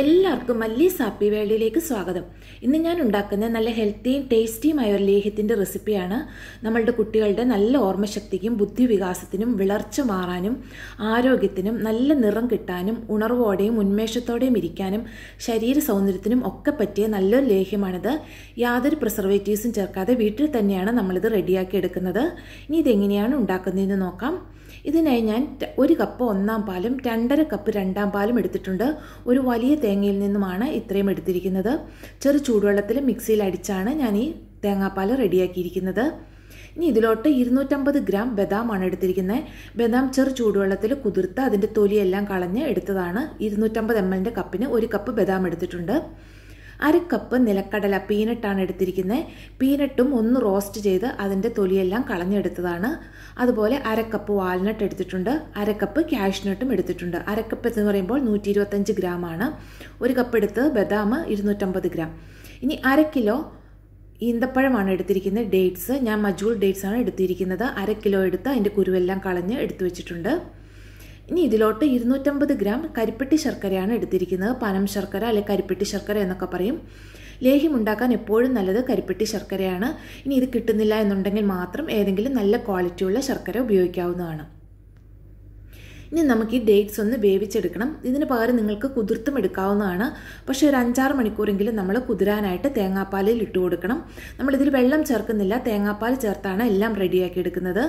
എല്ലാവർക്കും മല്ലി സാപ്പി വേൾഡിലേക്ക് സ്വാഗതം. ഇന്ന് ഞാൻ ഉണ്ടാക്കുന്ന നല്ല ഹെൽത്തിയും ടേസ്റ്റിയുമായ ഒരു ലേഹ്യത്തിന്റെ റെസിപ്പിയാണ് നമ്മളുടെ കുട്ടികളുടെ നല്ല ഓർമ്മശക്തിക്കും ബുദ്ധിവികാസത്തിനും വിളർച്ച മാറാനും ആരോഗ്യത്തിനും നല്ല നിറം കിട്ടാനും ഉണർവോടെയും ഉന്മേഷത്തോടെയും ഇരിക്കാനും ശരീര സൗന്ദര്യത്തിനും ഒക്കെ പറ്റിയ നല്ലൊരു ലേഹ്യമാണിത്. യാതൊരു പ്രിസർവേറ്റീവ്സും ചേർക്കാതെ വീട്ടിൽ തന്നെയാണ് നമ്മളിത് റെഡിയാക്കി എടുക്കുന്നത്. ഇനി ഇതെങ്ങനെയാണ് ഉണ്ടാക്കുന്നതെന്ന് നോക്കാം. ഇതിനായി ഞാൻ ഒരു കപ്പ് ഒന്നാം പാലും രണ്ടര കപ്പ് രണ്ടാം പാലും എടുത്തിട്ടുണ്ട്. ഒരു വലിയ തേങ്ങയിൽ നിന്നുമാണ് ഇത്രയും എടുത്തിരിക്കുന്നത്. ചെറു ചൂടുവെള്ളത്തിൽ മിക്സിയിൽ അടിച്ചാണ് ഞാൻ ഈ തേങ്ങാപ്പാൽ റെഡിയാക്കിയിരിക്കുന്നത്. ഇനി ഇതിലോട്ട് ഇരുന്നൂറ്റമ്പത് ഗ്രാം ബദാമാണ് എടുത്തിരിക്കുന്നത്. ബദാം ചെറു ചൂടുവെള്ളത്തിൽ കുതിർത്ത് അതിന്റെ തൊലിയെല്ലാം കളഞ്ഞ് എടുത്തതാണ്. ഇരുന്നൂറ്റമ്പത് എം എല്ലിന്റെ കപ്പിന് ഒരു കപ്പ് ബദാം എടുത്തിട്ടുണ്ട്. അര കപ്പ് നിലക്കടല പീനട്ടാണ് എടുത്തിരിക്കുന്നത് പീനട്ടും ഒന്ന് റോസ്റ്റ് ചെയ്ത് അതിന്റെ തൊലിയെല്ലാം കളഞ്ഞെടുത്തതാണ്. അതുപോലെ അര കപ്പ് വാൽനട്ട് എടുത്തിട്ടുണ്ട്. അര കപ്പ് കാഷ്നട്ടും എടുത്തിട്ടുണ്ട്. അര കപ്പ് എന്ന് പറയുമ്പോൾ നൂറ്റി ഇരുപത്തഞ്ച് ഗ്രാമാണ്. ഒരു കപ്പ് എടുത്ത് ബദാം ഇരുന്നൂറ്റമ്പത് ഗ്രാം. ഇനി അര കിലോ ഈന്തപ്പഴമാണ് എടുത്തിരിക്കുന്നത് ഡേറ്റ്സ്. ഞാൻ മജൂൾ ഡേറ്റ്സ് ആണ് എടുത്തിരിക്കുന്നത്. അര കിലോ എടുത്ത് അതിന്റെ കുരുവെല്ലാം കളഞ്ഞ് എടുത്തു വെച്ചിട്ടുണ്ട്. ഇനി ഇതിലോട്ട് ഇരുന്നൂറ്റമ്പത് ഗ്രാം കരിപ്പെട്ടി ശർക്കരയാണ് എടുത്തിരിക്കുന്നത്. പനം ശർക്കര അല്ലെങ്കിൽ കരിപ്പെട്ടി ശർക്കര എന്നൊക്കെ പറയും. ലേഹ്യം ഉണ്ടാക്കാൻ എപ്പോഴും നല്ലത് കരിപ്പെട്ടി ശർക്കരയാണ്. ഇനി ഇത് കിട്ടുന്നില്ല എന്നുണ്ടെങ്കിൽ മാത്രം ഏതെങ്കിലും നല്ല ക്വാളിറ്റിയുള്ള ശർക്കര ഉപയോഗിക്കാവുന്നതാണ്. ഇനി നമുക്ക് ഈ ഡേറ്റ്സ് ഒന്ന് വേവിച്ചെടുക്കണം. ഇതിന് പകരം നിങ്ങൾക്ക് കുതിർത്തും എടുക്കാവുന്നതാണ്. പക്ഷേ ഒരു അഞ്ചാറ് മണിക്കൂറെങ്കിലും നമ്മൾ കുതിരാനായിട്ട് തേങ്ങാപ്പാലിൽ ഇട്ട് കൊടുക്കണം. നമ്മളിതിൽ വെള്ളം ചേർക്കുന്നില്ല. തേങ്ങാപ്പാൽ ചേർത്താണ് എല്ലാം റെഡിയാക്കി എടുക്കുന്നത്.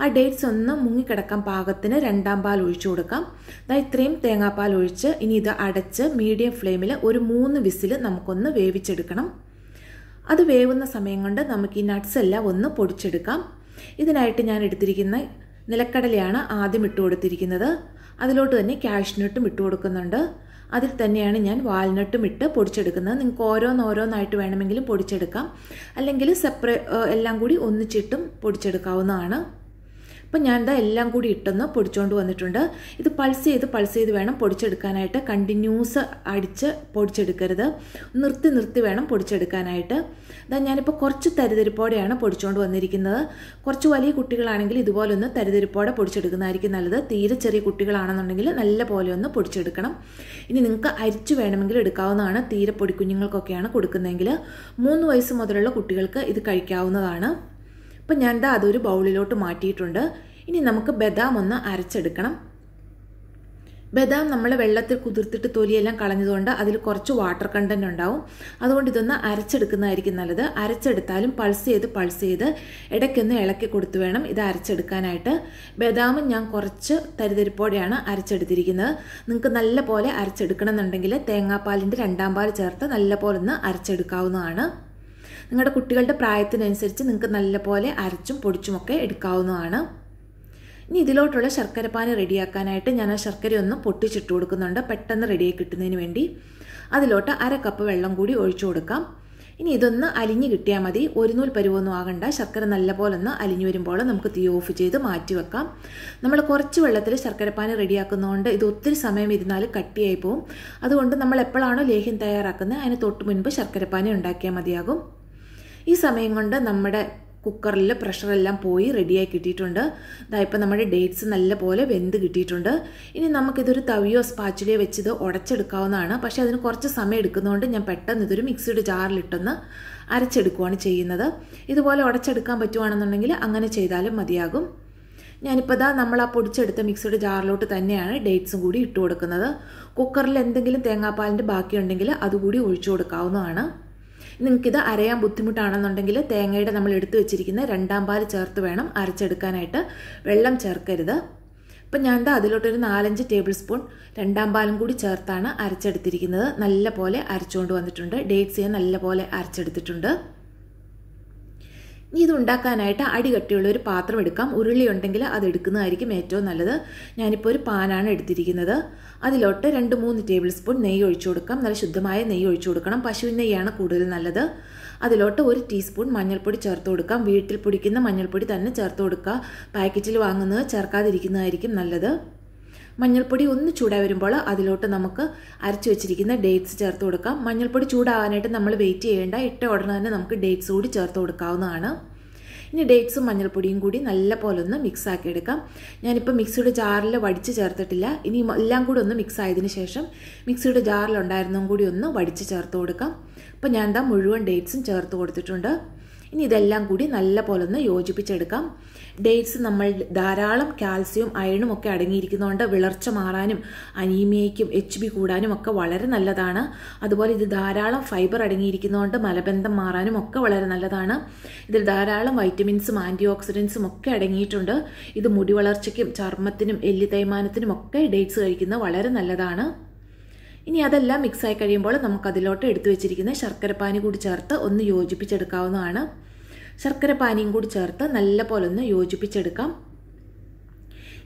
ആ ഡേറ്റ്സ് ഒന്ന് മുങ്ങിക്കിടക്കാൻ പാകത്തിന് രണ്ടാം പാൽ ഒഴിച്ചു കൊടുക്കാം. ദാ ഇത്രയും തേങ്ങാപ്പാൽ ഒഴിച്ച് ഇനി ഇത് അടച്ച് മീഡിയം ഫ്ലെയിമിൽ ഒരു മൂന്ന് വിസിൽ നമുക്കൊന്ന് വേവിച്ചെടുക്കണം. അത് വേവുന്ന സമയം കൊണ്ട് നമുക്ക് ഈ നട്ട്സ് എല്ലാം ഒന്ന് പൊടിച്ചെടുക്കാം. ഇതിനായിട്ട് ഞാൻ എടുത്തിരിക്കുന്ന നിലക്കടലയാണ് ആദ്യം ഇട്ട് കൊടുത്തിരിക്കുന്നത്. അതിലോട്ട് തന്നെ കാഷ്നട്ടും ഇട്ട് കൊടുക്കുന്നുണ്ട്. അതിൽ തന്നെയാണ് ഞാൻ വാൽനട്ടും ഇട്ട് പൊടിച്ചെടുക്കുന്നത്. നിങ്ങൾക്ക് ഓരോന്നോരോന്നായിട്ട് വേണമെങ്കിലും പൊടിച്ചെടുക്കാം. അല്ലെങ്കിൽ സെപ്പറേ എല്ലാം കൂടി ഒന്നിച്ചിട്ടും പൊടിച്ചെടുക്കാവുന്നതാണ്. അപ്പം ഞാൻ എന്താ എല്ലാം കൂടി ഇട്ടൊന്ന് പൊടിച്ചുകൊണ്ട് വന്നിട്ടുണ്ട്. ഇത് പൾസ് ചെയ്ത് പൾസ് ചെയ്ത് വേണം പൊടിച്ചെടുക്കാനായിട്ട്. കണ്ടിന്യൂസ് അടിച്ച് പൊടിച്ചെടുക്കരുത്. നിർത്തി നിർത്തി വേണം പൊടിച്ചെടുക്കാനായിട്ട്. ഇതാ ഞാനിപ്പോൾ കുറച്ച് തരിതരിപ്പോടെയാണ് പൊടിച്ചുകൊണ്ട് വന്നിരിക്കുന്നത്. കുറച്ച് വലിയ കുട്ടികളാണെങ്കിൽ ഇതുപോലെ ഒന്ന് തരിതരിപ്പോടെ പൊടിച്ചെടുക്കുന്നതായിരിക്കും നല്ലത്. തീരെ ചെറിയ കുട്ടികളാണെന്നുണ്ടെങ്കിൽ നല്ല പോലെ ഒന്ന് പൊടിച്ചെടുക്കണം. ഇനി നിങ്ങൾക്ക് അരിച്ചു വേണമെങ്കിൽ എടുക്കാവുന്നതാണ്. തീരെ പൊടിക്കുഞ്ഞുങ്ങൾക്കൊക്കെയാണ് കൊടുക്കുന്നതെങ്കിൽ മൂന്ന് വയസ്സ് മുതലുള്ള കുട്ടികൾക്ക് ഇത് കഴിക്കാവുന്നതാണ്. അപ്പം ഞാൻ ദാ അതൊരു ബൗളിലോട്ട് മാറ്റിയിട്ടുണ്ട്. ഇനി നമുക്ക് ബദാം ഒന്ന് അരച്ചെടുക്കണം. ബദാം നമ്മൾ വെള്ളത്തിൽ കുതിർത്തിട്ട് തൊലിയെല്ലാം കളഞ്ഞതുകൊണ്ട് അതിൽ കുറച്ച് വാട്ടർ കണ്ടന്റ് ഉണ്ടാവും. അതുകൊണ്ട് ഇതൊന്ന് അരച്ചെടുക്കുന്നതായിരിക്കും നല്ലത്. അരച്ചെടുത്താലും പൾസ് ചെയ്ത് പൾസ് ചെയ്ത് ഇടയ്ക്കൊന്ന് ഇളക്കി കൊടുത്തു വേണം ഇത് അരച്ചെടുക്കാനായിട്ട്. ബദാമും ഞാൻ കുറച്ച് തരിതരിപ്പോടെയാണ് അരച്ചെടുത്തിരിക്കുന്നത്. നിങ്ങൾക്ക് നല്ല പോലെ അരച്ചെടുക്കണം എന്നുണ്ടെങ്കിൽ തേങ്ങാപ്പാലിന്റെ രണ്ടാം പാൽ ചേർത്ത് നല്ല പോലെ ഒന്ന് അരച്ചെടുക്കാവുന്നതാണ്. നിങ്ങളുടെ കുട്ടികളുടെ പ്രായത്തിനനുസരിച്ച് നിങ്ങൾക്ക് നല്ലപോലെ അരച്ചും പൊടിച്ചുമൊക്കെ എടുക്കാവുന്നതാണ്. ഇനി ഇതിലോട്ടുള്ള ശർക്കരപ്പാനി റെഡിയാക്കാനായിട്ട് ഞാൻ ആ ശർക്കര ഒന്ന് പൊട്ടിച്ചിട്ട് കൊടുക്കുന്നുണ്ട്. പെട്ടെന്ന് റെഡിയായി കിട്ടുന്നതിന് വേണ്ടി. അതിലോട്ട് അര കപ്പ് വെള്ളം കൂടി ഒഴിച്ചു കൊടുക്കാം. ഇനി ഇതൊന്ന് അലിഞ്ഞു കിട്ടിയാൽ മതി. ഒരു നൂൽ പരുവൊന്നും ആകണ്ട. ശർക്കര നല്ലപോലെ ഒന്ന് അലിഞ്ഞു വരുമ്പോൾ നമുക്ക് തീ ഓഫ് ചെയ്ത് മാറ്റി വെക്കാം. നമ്മൾ കുറച്ച് വെള്ളത്തിൽ ശർക്കരപ്പാനി റെഡിയാക്കുന്നതുകൊണ്ട് ഇത് ഒത്തിരി സമയം ഇരുന്നാൽ കട്ടിയായി പോവും. അതുകൊണ്ട് നമ്മൾ എപ്പോഴാണോ ലേഹ്യം തയ്യാറാക്കുന്നത് അതിന് തൊട്ട് മുൻപ് ശർക്കരപ്പാനി ഉണ്ടാക്കിയാൽ മതിയാകും. ഈ സമയം കൊണ്ട് നമ്മുടെ കുക്കറിൽ പ്രഷറെല്ലാം പോയി റെഡിയായി കിട്ടിയിട്ടുണ്ട്. ഇതാ ഇപ്പം നമ്മുടെ ഡേറ്റ്സ് നല്ല പോലെ വെന്ത് കിട്ടിയിട്ടുണ്ട്. ഇനി നമുക്കിതൊരു തവിയോ സ്പാച്ചിലയോ വെച്ചത് ഇത് ഉടച്ചെടുക്കാവുന്നതാണ്. പക്ഷേ അതിന് കുറച്ച് സമയം എടുക്കുന്നതുകൊണ്ട് ഞാൻ പെട്ടെന്ന് ഇതൊരു മിക്സിയുടെ ജാറിലിട്ടൊന്ന് അരച്ചെടുക്കുകയാണ് ചെയ്യുന്നത്. ഇതുപോലെ ഉടച്ചെടുക്കാൻ പറ്റുവാണെന്നുണ്ടെങ്കിൽ അങ്ങനെ ചെയ്താലും മതിയാകും. ഞാനിപ്പോൾ ദാ നമ്മൾ ആ പൊടിച്ചെടുത്ത മിക്സിയുടെ ജാറിലോട്ട് തന്നെയാണ് ഡേറ്റ്സും കൂടി ഇട്ട് കൊടുക്കുന്നത് കുക്കറിൽ എന്തെങ്കിലും തേങ്ങാപ്പാലിന്റെ ബാക്കിയുണ്ടെങ്കിൽ അതുകൂടി ഒഴിച്ചു കൊടുക്കാവുന്നതാണ് നിങ്ങൾക്കിത് അരയാൻ ബുദ്ധിമുട്ടാണെന്നുണ്ടെങ്കിൽ തേങ്ങയുടെ നമ്മൾ എടുത്തു വെച്ചിരിക്കുന്ന രണ്ടാം പാൽ ചേർത്ത് വേണം അരച്ചെടുക്കാനായിട്ട്. വെള്ളം ചേർക്കരുത്. അപ്പം ഞാൻ എന്താ അതിലോട്ടൊരു നാലഞ്ച് ടേബിൾ സ്പൂൺ രണ്ടാം പാലും കൂടി ചേർത്താണ് അരച്ചെടുത്തിരിക്കുന്നത്. നല്ല പോലെ അരച്ചുകൊണ്ട് വന്നിട്ടുണ്ട്. ഡേറ്റ്സ് ഞാൻ നല്ല പോലെ അരച്ചെടുത്തിട്ടുണ്ട്. ഇത് ഉണ്ടാക്കാനായിട്ട് അടികട്ടിയുള്ള ഒരു പാത്രം എടുക്കാം. ഉരുളി ഉണ്ടെങ്കിൽ അത് എടുക്കുന്നതായിരിക്കും ഏറ്റവും നല്ലത്. ഞാനിപ്പോൾ ഒരു പാനാണ് എടുത്തിരിക്കുന്നത്. അതിലോട്ട് രണ്ട് മൂന്ന് ടേബിൾ സ്പൂൺ നെയ്യ് ഒഴിച്ചു കൊടുക്കാം. നല്ല ശുദ്ധമായ നെയ്യ് ഒഴിച്ചു കൊടുക്കണം. പശുവിൻ നെയ്യാണ് കൂടുതൽ നല്ലത്. അതിലോട്ട് ഒരു ടീസ്പൂൺ മഞ്ഞൾപ്പൊടി ചേർത്ത് കൊടുക്കാം. വീട്ടിൽ പൊടിക്കുന്ന മഞ്ഞൾപ്പൊടി തന്നെ ചേർത്ത് കൊടുക്കുക. പാക്കറ്റിൽ വാങ്ങുന്നത് ചേർക്കാതിരിക്കുന്നതായിരിക്കും നല്ലത്. മഞ്ഞൾപ്പൊടി ഒന്ന് ചൂടായി വരുമ്പോൾ അതിലോട്ട് നമുക്ക് അരച്ചു വെച്ചിരിക്കുന്ന ഡേറ്റ്സ് ചേർത്ത് കൊടുക്കാം. മഞ്ഞൾപ്പൊടി ചൂടാവാനായിട്ട് നമ്മൾ വെയിറ്റ് ചെയ്യേണ്ട ഇട്ട ഉടനെ തന്നെ നമുക്ക് ഡേറ്റ്സ് കൂടി ചേർത്ത് കൊടുക്കാവുന്നതാണ്. ഇനി ഡേറ്റ്സും മഞ്ഞൾപ്പൊടിയും കൂടി നല്ല പോലെ ഒന്ന് മിക്സ് ആക്കി എടുക്കാം. ഞാനിപ്പോൾ മിക്സിയുടെ ജാറിൽ വടിച്ച് ചേർത്തിട്ടില്ല. ഇനി എല്ലാം കൂടി ഒന്ന് മിക്സ് ആയതിന് ശേഷം മിക്സിയുടെ ജാറിലുണ്ടായിരുന്നതും കൂടി ഒന്ന് വടിച്ച് ചേർത്ത് കൊടുക്കാം. അപ്പോൾ ഞാൻ എന്താ മുഴുവൻ ഡേറ്റ്സും ചേർത്ത് കൊടുത്തിട്ടുണ്ട്. ഇനി ഇതെല്ലാം കൂടി നല്ല പോലെ ഒന്ന് യോജിപ്പിച്ചെടുക്കാം. ഡേറ്റ്സ് നമ്മൾ ധാരാളം കാൽസ്യവും അയണും ഒക്കെ അടങ്ങിയിരിക്കുന്നതുകൊണ്ട് വിളർച്ച മാറാനും അനീമിയയ്ക്കും എച്ച് ബി കൂടാനും ഒക്കെ വളരെ നല്ലതാണ്. അതുപോലെ ഇത് ധാരാളം ഫൈബർ അടങ്ങിയിരിക്കുന്നതുകൊണ്ട് മലബന്ധം മാറാനും ഒക്കെ വളരെ നല്ലതാണ്. ഇതിൽ ധാരാളം വൈറ്റമിൻസും ആന്റി ഓക്സിഡൻസും ഒക്കെ അടങ്ങിയിട്ടുണ്ട്. ഇത് മുടി വളർച്ചയ്ക്കും ചർമ്മത്തിനും എല്ലി തേയ്മാനത്തിനും ഒക്കെ ഡേറ്റ്സ് കഴിക്കുന്നത് വളരെ നല്ലതാണ്. ഇനി അതെല്ലാം മിക്സായി കഴിയുമ്പോൾ നമുക്ക് അതിലോട്ട് എടുത്തു വെച്ചിരിക്കുന്ന ശർക്കരപ്പാനി കൂടി ചേർത്ത് ഒന്ന് യോജിപ്പിച്ചെടുക്കാവുന്നതാണ്. ശർക്കരപ്പാനിയും കൂടി ചേർത്ത് നല്ല പോലെ ഒന്ന് യോജിപ്പിച്ചെടുക്കാം.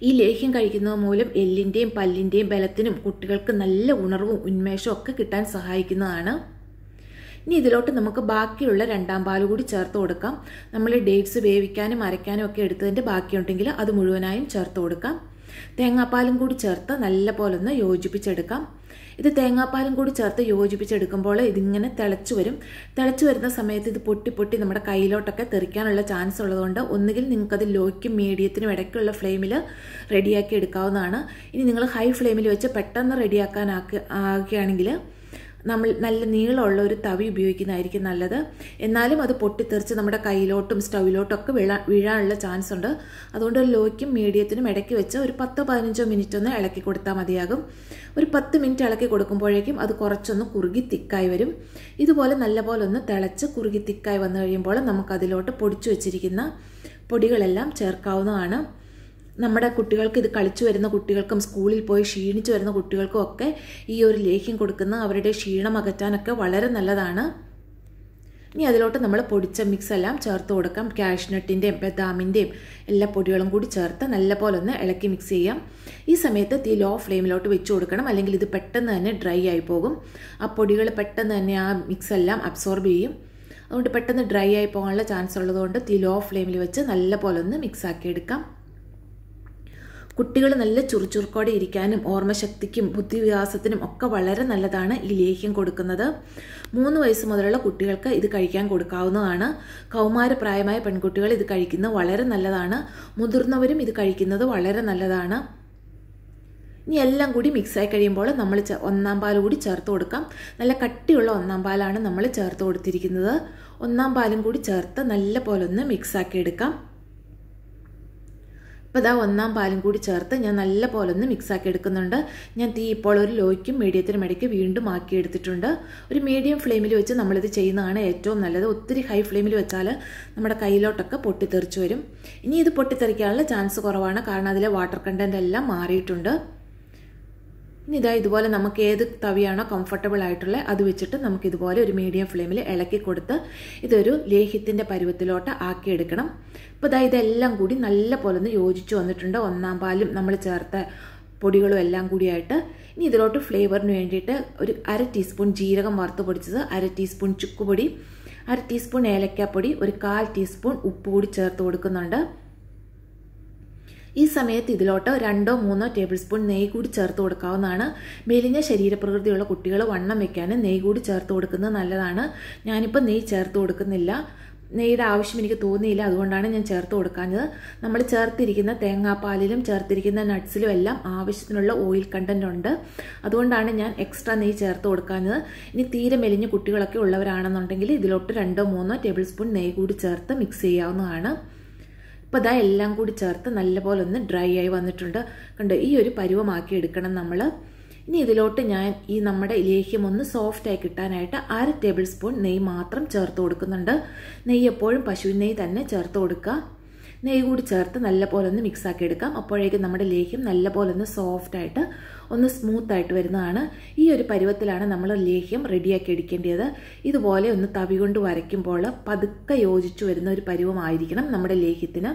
ഈ ലേഹ്യം കഴിക്കുന്നത് മൂലം എല്ലിന്റെയും പല്ലിന്റെയും ബലത്തിനും കുട്ടികൾക്ക് നല്ല ഉണർവും ഉന്മേഷവും ഒക്കെ കിട്ടാൻ സഹായിക്കുന്നതാണ്. ഇനി ഇതിലോട്ട് നമുക്ക് ബാക്കിയുള്ള രണ്ടാം പാൽ കൂടി ചേർത്ത് കൊടുക്കാം. നമ്മൾ ഡേറ്റ്സ് വേവിക്കാനും അരയ്ക്കാനും ഒക്കെ എടുത്തതിന്റെ ബാക്കിയുണ്ടെങ്കിൽ അത് മുഴുവനായും ചേർത്ത് കൊടുക്കാം. തേങ്ങാപ്പാലും കൂടി ചേർത്ത് നല്ല പോലെ ഒന്ന് യോജിപ്പിച്ചെടുക്കാം. ഇത് തേങ്ങാപ്പാലും കൂടി ചേർത്ത് യോജിപ്പിച്ചെടുക്കുമ്പോൾ ഇതിങ്ങനെ തിളച്ചു വരും. തിളച്ചു വരുന്ന സമയത്ത് ഇത് പൊട്ടി പൊട്ടി നമ്മുടെ കയ്യിലോട്ടൊക്കെ തെറിക്കാനുള്ള ചാൻസ് ഉള്ളതുകൊണ്ട് ഒന്നുകിൽ നിങ്ങൾക്കത് ലോയ്ക്കും മീഡിയത്തിനും ഇടയ്ക്കുള്ള ഫ്ലെയിമിൽ റെഡിയാക്കി എടുക്കാവുന്നതാണ്. ഇനി നിങ്ങൾ ഹൈ ഫ്ലെയിമിൽ വെച്ച് പെട്ടെന്ന് റെഡിയാക്കാൻ ആക്കുകയാണെങ്കിൽ നമ്മൾ നല്ല നീളമുള്ള ഒരു തവി ഉപയോഗിക്കുന്നതായിരിക്കും നല്ലത്. എന്നാലും അത് പൊട്ടിത്തെറിച്ച് നമ്മുടെ കയ്യിലോട്ടും സ്റ്റൗവിലോട്ടും ഒക്കെ വീഴാനുള്ള ചാൻസ് ഉണ്ട്. അതുകൊണ്ട് ലോയ്ക്കും മീഡിയത്തിനും ഇടയ്ക്ക് വെച്ച് ഒരു പത്തോ പതിനഞ്ചോ മിനിറ്റ് ഒന്ന് ഇളക്കി കൊടുത്താൽ മതിയാകും. ഒരു പത്ത് മിനിറ്റ് ഇളക്കി കൊടുക്കുമ്പോഴേക്കും അത് കുറച്ചൊന്ന് കുറുകി തിക്കായി വരും. ഇതുപോലെ നല്ലപോലെ ഒന്ന് തിളച്ച് കുറുകി തിക്കായി വന്നു കഴിയുമ്പോൾ നമുക്കതിലോട്ട് പൊടിച്ചു വെച്ചിരിക്കുന്ന പൊടികളെല്ലാം ചേർക്കാവുന്നതാണ്. നമ്മുടെ കുട്ടികൾക്ക് ഇത് കളിച്ചു വരുന്ന കുട്ടികൾക്കും സ്കൂളിൽ പോയി ക്ഷീണിച്ചു വരുന്ന കുട്ടികൾക്കും ഒക്കെ ഈ ഒരു ലേഹ്യം കൊടുക്കുന്ന അവരുടെ ക്ഷീണം അകറ്റാനൊക്കെ വളരെ നല്ലതാണ്. ഇനി അതിലോട്ട് നമ്മൾ പൊടിച്ച മിക്സ് എല്ലാം ചേർത്ത് കൊടുക്കാം. കാഷ്നട്ടിന്റെയും ബദാമിന്റെയും എല്ലാ പൊടികളും കൂടി ചേർത്ത് നല്ലപോലെ ഒന്ന് ഇളക്കി മിക്സ് ചെയ്യാം. ഈ സമയത്ത് തീ ലോ ഫ്ലെയിമിലോട്ട് വെച്ച് കൊടുക്കണം. അല്ലെങ്കിൽ ഇത് പെട്ടെന്ന് തന്നെ ഡ്രൈ ആയി പോകും. ആ പൊടികൾ പെട്ടെന്ന് തന്നെ ആ മിക്സ് എല്ലാം അബ്സോർബ് ചെയ്യും. അതുകൊണ്ട് പെട്ടെന്ന് ഡ്രൈ ആയി പോകാനുള്ള ചാൻസ് ഉള്ളതുകൊണ്ട് തീ ലോ ഫ്ലെയിമിൽ വെച്ച് നല്ലപോലെ ഒന്ന് മിക്സ് ആക്കി എടുക്കാം കുട്ടികൾ നല്ല ചുറുചുറുക്കോടെ ഇരിക്കാനും ഓർമ്മശക്തിക്കും ബുദ്ധിവികാസത്തിനും ഒക്കെ വളരെ നല്ലതാണ് ഈ ലേഹ്യം കൊടുക്കുന്നത്. മൂന്ന് വയസ്സ് മുതലുള്ള കുട്ടികൾക്ക് ഇത് കഴിക്കാൻ കൊടുക്കാവുന്നതാണ്. കൗമാരപ്രായമായ പെൺകുട്ടികൾ ഇത് കഴിക്കുന്നത് വളരെ നല്ലതാണ്. മുതിർന്നവരും ഇത് കഴിക്കുന്നത് വളരെ നല്ലതാണ്. ഇനി എല്ലാം കൂടി മിക്സായി കഴിയുമ്പോൾ നമ്മൾ ഒന്നാം പാൽ കൂടി ചേർത്ത് കൊടുക്കാം. നല്ല കട്ടിയുള്ള ഒന്നാം പാലാണ് നമ്മൾ ചേർത്ത് കൊടുത്തിരിക്കുന്നത്. ഒന്നാം പാലും കൂടി ചേർത്ത് നല്ല പോലെ ഒന്ന് മിക്സാക്കി എടുക്കാം. അപ്പോൾ ഇതാ ഒന്നാം പാലും കൂടി ചേർത്ത് ഞാൻ നല്ല പോലെ ഒന്ന് മിക്സാക്കി എടുക്കുന്നുണ്ട്. ഞാൻ തീ ഇപ്പോൾ ഒരു ലോയ്ക്കും മീഡിയത്തിനും ഇടയ്ക്ക് വീണ്ടും ആക്കി എടുത്തിട്ടുണ്ട്. ഒരു മീഡിയം ഫ്ലെയിമിൽ വെച്ച് നമ്മളിത് ചെയ്യുന്നതാണ് ഏറ്റവും നല്ലത്. ഒത്തിരി ഹൈ ഫ്ലെയിമിൽ വെച്ചാൽ നമ്മുടെ കയ്യിലോട്ടൊക്കെ പൊട്ടിത്തെറിച്ച് വരും. ഇനി ഇത് പൊട്ടിത്തെറിക്കാനുള്ള ചാൻസ് കുറവാണ്. കാരണം അതിലെ വാട്ടർ കണ്ടന്റ് എല്ലാം മാറിയിട്ടുണ്ട്. ഇനി ഇതാ ഇതുപോലെ നമുക്ക് ഏത് തവിയാണോ കംഫർട്ടബിൾ ആയിട്ടുള്ളത് അത് വെച്ചിട്ട് നമുക്ക് ഇതുപോലെ ഒരു മീഡിയം ഫ്ലെയിമിൽ ഇളക്കി കൊടുത്ത് ഇതൊരു ലേഹ്യത്തിന്റെ പരുവത്തിലോട്ട് ആക്കിയെടുക്കണം. അപ്പോൾ ഇതാ ഇതെല്ലാം കൂടി നല്ല പോലെ ഒന്ന് യോജിച്ച് വന്നിട്ടുണ്ട്. ഒന്നാം പാലും നമ്മൾ ചേർത്ത പൊടികളും എല്ലാം കൂടിയായിട്ട് ഇനി ഇതിലോട്ട് ഫ്ലേവറിന് വേണ്ടിയിട്ട് ഒരു അര ടീസ്പൂൺ ജീരകം വറുത്ത് പൊടിച്ചത് അര ടീസ്പൂൺ ചുക്കുപൊടി അര ടീസ്പൂൺ ഏലക്കാപ്പൊടി ഒരു കാൽ ടീസ്പൂൺ ഉപ്പ് കൂടി ചേർത്ത് കൊടുക്കുന്നുണ്ട്. ഈ സമയത്ത് ഇതിലോട്ട് രണ്ടോ മൂന്നോ ടേബിൾ സ്പൂൺ നെയ്യ് കൂടി ചേർത്ത് കൊടുക്കാവുന്നതാണ്. മെലിഞ്ഞ ശരീരപ്രകൃതിയുള്ള കുട്ടികൾ വണ്ണം വെക്കാൻ നെയ്യ് കൂടി ചേർത്ത് കൊടുക്കുന്നത് നല്ലതാണ്. ഞാനിപ്പോൾ നെയ്യ് ചേർത്ത് കൊടുക്കുന്നില്ല. നെയ്യുടെ ആവശ്യം എനിക്ക് തോന്നിയില്ല. അതുകൊണ്ടാണ് ഞാൻ ചേർത്ത് കൊടുക്കാഞ്ഞത്. നമ്മൾ ചേർത്തിരിക്കുന്ന തേങ്ങാപ്പാലിലും ചേർത്തിരിക്കുന്ന നട്ട്സിലും എല്ലാം ആവശ്യത്തിനുള്ള ഓയിൽ കണ്ടന്റ് ഉണ്ട്. അതുകൊണ്ടാണ് ഞാൻ എക്സ്ട്രാ നെയ്യ് ചേർത്ത് കൊടുക്കാഞ്ഞത്. ഇനി തീരെ മെലിഞ്ഞ കുട്ടികളൊക്കെ ഉള്ളവരാണെന്നുണ്ടെങ്കിൽ ഇതിലോട്ട് രണ്ടോ മൂന്നോ ടേബിൾ സ്പൂൺ നെയ്യ് കൂടി ചേർത്ത് മിക്സ് ചെയ്യാവുന്നതാണ്. അപ്പോൾ ഇതാ എല്ലാം കൂടി ചേർത്ത് നല്ലപോലെ ഒന്ന് ഡ്രൈ ആയി വന്നിട്ടുണ്ട്. കണ്ടോ ഈ ഒരു പരുവമാക്കി എടുക്കണം നമ്മൾ ഇനി ഇതിലോട്ട് ഞാൻ ഈ നമ്മുടെ ലേഹ്യം ഒന്ന് സോഫ്റ്റായി കിട്ടാനായിട്ട് അര ടേബിൾ സ്പൂൺ നെയ്യ് മാത്രം ചേർത്ത് കൊടുക്കുന്നുണ്ട്. നെയ്യ് എപ്പോഴും പശുവിൻ നെയ്യ് തന്നെ ചേർത്ത് കൊടുക്കുക. നെയ്യ് കൂടി ചേർത്ത് നല്ലപോലെ ഒന്ന് മിക്സ് ആക്കി എടുക്കാം. അപ്പോഴേക്കും നമ്മുടെ ലേഹ്യം നല്ലപോലെ ഒന്ന് സോഫ്റ്റായിട്ട് ഒന്ന് സ്മൂത്ത് ആയിട്ട് വരുന്നതാണ്. ഈ ഒരു പരുവത്തിലാണ് നമ്മൾ ലേഹ്യം റെഡിയാക്കി എടുക്കേണ്ടത്. ഇതുപോലെ ഒന്ന് തവി കൊണ്ട് വരയ്ക്കുമ്പോൾ പതുക്കെ യോജിച്ചു വരുന്ന ഒരു പരുവമായിരിക്കണം നമ്മുടെ ലേഹ്യത്തിന്.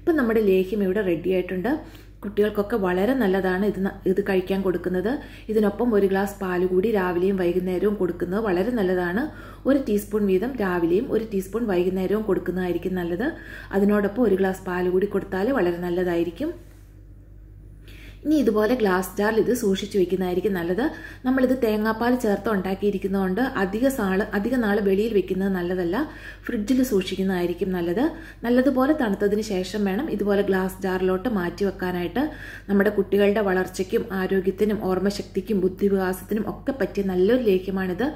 ഇപ്പം നമ്മുടെ ലേഹ്യം ഇവിടെ റെഡി ആയിട്ടുണ്ട്. കുട്ടികൾക്കൊക്കെ വളരെ നല്ലതാണ് ഇത് ഇത് കഴിക്കാൻ കൊടുക്കുന്നത്. ഇതിനൊപ്പം ഒരു ഗ്ലാസ് പാൽ കൂടി രാവിലെയും വൈകുന്നേരവും കൊടുക്കുന്നത് വളരെ നല്ലതാണ്. ഒരു ടീസ്പൂൺ വീതം രാവിലെയും ഒരു ടീസ്പൂൺ വൈകുന്നേരവും കൊടുക്കുന്നതായിരിക്കും നല്ലത്. അതിനോടൊപ്പം ഒരു ഗ്ലാസ് പാൽ കൂടി കൊടുത്താൽ വളരെ നല്ലതായിരിക്കും. ഇനി ഇതുപോലെ ഗ്ലാസ് ജാറിൽ ഇത് സൂക്ഷിച്ചു വെക്കുന്നതായിരിക്കും നല്ലത്. നമ്മളിത് തേങ്ങാപ്പാൽ ചേർത്ത് ഉണ്ടാക്കിയിരിക്കുന്നതുകൊണ്ട് അധിക സാൾ അധിക നാൾ വെളിയിൽ വെക്കുന്നത് നല്ലതല്ല. ഫ്രിഡ്ജിൽ സൂക്ഷിക്കുന്നതായിരിക്കും നല്ലത്. നല്ലതുപോലെ തണുത്തതിന് ശേഷം വേണം ഇതുപോലെ ഗ്ലാസ് ജാറിലോട്ട് മാറ്റി വെക്കാനായിട്ട്. നമ്മുടെ കുട്ടികളുടെ വളർച്ചയ്ക്കും ആരോഗ്യത്തിനും ഓർമ്മശക്തിക്കും ബുദ്ധിവികാസത്തിനും ഒക്കെ പറ്റിയ നല്ലൊരു ലേഖ്യമാണിത്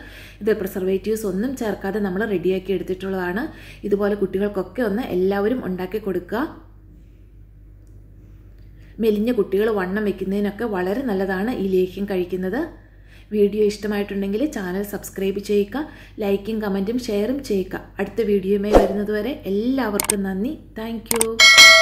ഇത് പ്രിസർവേറ്റീവ്സ് ഒന്നും ചേർക്കാതെ നമ്മൾ റെഡിയാക്കി എടുത്തിട്ടുള്ളതാണ്. ഇതുപോലെ കുട്ടികൾക്കൊക്കെ ഒന്ന് എല്ലാവരും ഉണ്ടാക്കി കൊടുക്കുക. മെലിഞ്ഞ കുട്ടികൾ വണ്ണം വെക്കുന്നതിനൊക്കെ വളരെ നല്ലതാണ് ഈ ലേഹ്യം കഴിക്കുന്നത്. വീഡിയോ ഇഷ്ടമായിട്ടുണ്ടെങ്കിൽ ചാനൽ സബ്സ്ക്രൈബ് ചെയ്യുക ലൈക്കും കമന്റും ഷെയറും ചെയ്യുക. അടുത്ത വീഡിയോയുമായി വരുന്നതുവരെ എല്ലാവർക്കും നന്ദി. താങ്ക്